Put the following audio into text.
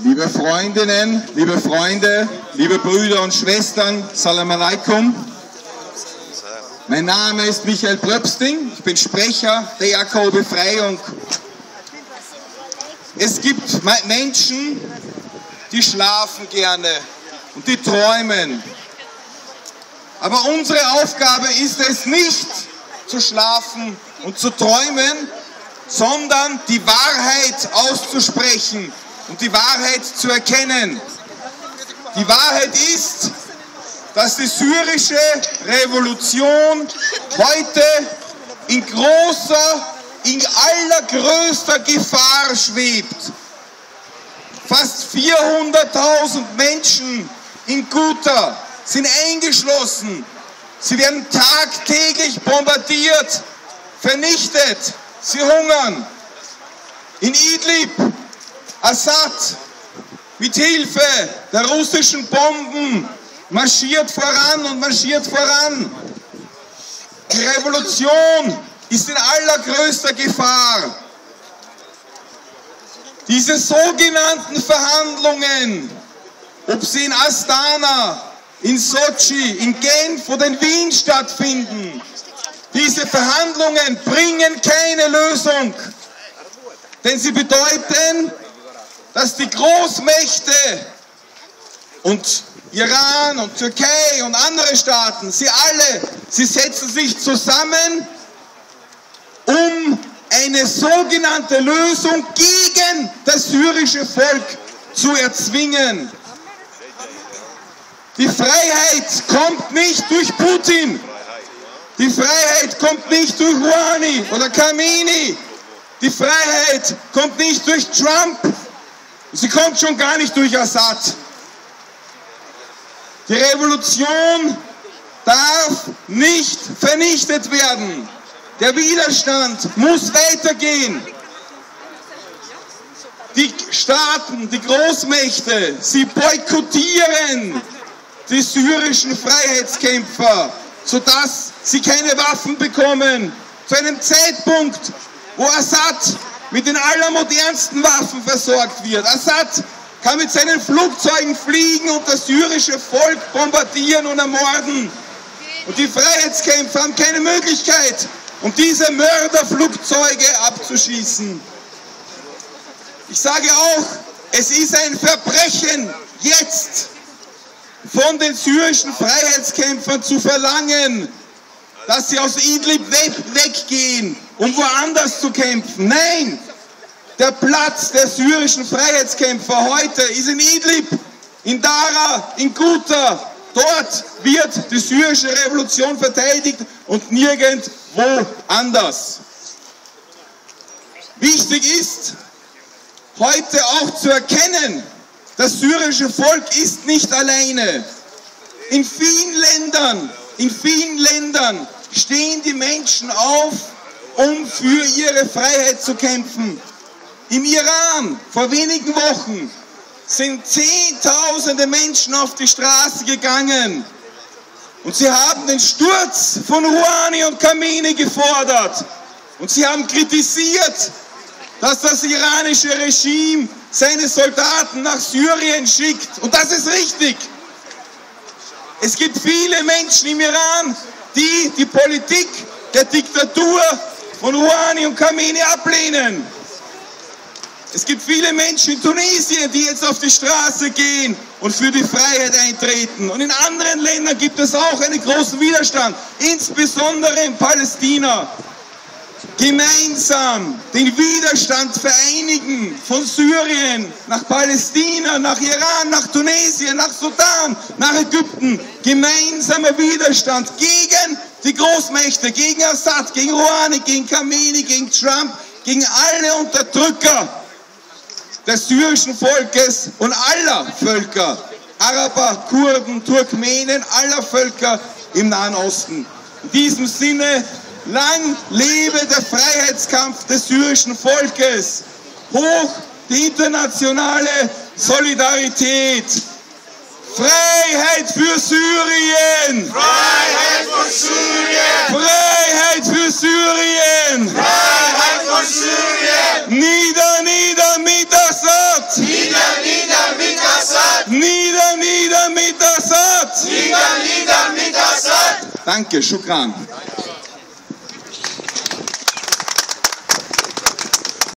Liebe Freundinnen, liebe Freunde, liebe Brüder und Schwestern, Salam alaikum. Mein Name ist Michael Pröpsting, ich bin Sprecher der JKO Befreiung. Es gibt Menschen, die schlafen gerne und die träumen. Aber unsere Aufgabe ist es nicht zu schlafen und zu träumen, sondern die Wahrheit auszusprechen und die Wahrheit zu erkennen. Die Wahrheit ist, dass die syrische Revolution heute in großer, in allergrößter Gefahr schwebt. Fast 400.000 Menschen in Guta sind eingeschlossen. Sie werden tagtäglich bombardiert, vernichtet. Sie hungern. In Idlib, Assad, mit Hilfe der russischen Bomben marschiert voran und marschiert voran. Die Revolution ist in allergrößter Gefahr. Diese sogenannten Verhandlungen, ob sie in Astana, in Sochi, in Genf oder in Wien stattfinden, diese Verhandlungen bringen keine Lösung, denn sie bedeuten, dass die Großmächte und Iran und Türkei und andere Staaten, sie alle, sie setzen sich zusammen, um eine sogenannte Lösung gegen das syrische Volk zu erzwingen. Die Freiheit kommt nicht durch Putin. Die Freiheit kommt nicht durch Rouhani oder Khamenei. Die Freiheit kommt nicht durch Trump. Sie kommt schon gar nicht durch Assad. Die Revolution darf nicht vernichtet werden. Der Widerstand muss weitergehen. Die Staaten, die Großmächte, sie boykottieren die syrischen Freiheitskämpfer, sodass sie keine Waffen bekommen. Zu einem Zeitpunkt, wo Assad mit den allermodernsten Waffen versorgt wird. Assad kann mit seinen Flugzeugen fliegen und das syrische Volk bombardieren und ermorden. Und die Freiheitskämpfer haben keine Möglichkeit, um diese Mörderflugzeuge abzuschießen. Ich sage auch, es ist ein Verbrechen, jetzt von den syrischen Freiheitskämpfern zu verlangen, dass sie aus Idlib weggehen, um woanders zu kämpfen. Nein, der Platz der syrischen Freiheitskämpfer heute ist in Idlib, in Dara, in Guta. Dort wird die syrische Revolution verteidigt und nirgendwo anders. Wichtig ist, heute auch zu erkennen, das syrische Volk ist nicht alleine. In vielen Ländern, in vielen Ländern stehen die Menschen auf, um für ihre Freiheit zu kämpfen. Im Iran vor wenigen Wochen sind Zehntausende Menschen auf die Straße gegangen und sie haben den Sturz von Rouhani und Khamenei gefordert und sie haben kritisiert, dass das iranische Regime seine Soldaten nach Syrien schickt. Und das ist richtig. Es gibt viele Menschen im Iran, die die Politik der Diktatur von Rouhani und Khamenei ablehnen. Es gibt viele Menschen in Tunesien, die jetzt auf die Straße gehen und für die Freiheit eintreten. Und in anderen Ländern gibt es auch einen großen Widerstand, insbesondere in Palästina gemeinsam den Widerstand vereinigen von Syrien nach Palästina, nach Iran, nach Tunesien, nach Sudan, nach Ägypten. Gemeinsamer Widerstand gegen die Großmächte, gegen Assad, gegen Rouhani, gegen Khamenei, gegen Trump, gegen alle Unterdrücker des syrischen Volkes und aller Völker, Araber, Kurden, Turkmenen, aller Völker im Nahen Osten. In diesem Sinne Lang lebe der Freiheitskampf des syrischen Volkes. Hoch die internationale Solidarität. Freiheit für Syrien! Freiheit für Syrien! Freiheit für Syrien! Freiheit für Syrien! Nieder, nieder mit Assad! Nieder, nieder mit Assad! Nieder, nieder mit Assad! Nieder, nieder mit Assad! Danke, Shukran.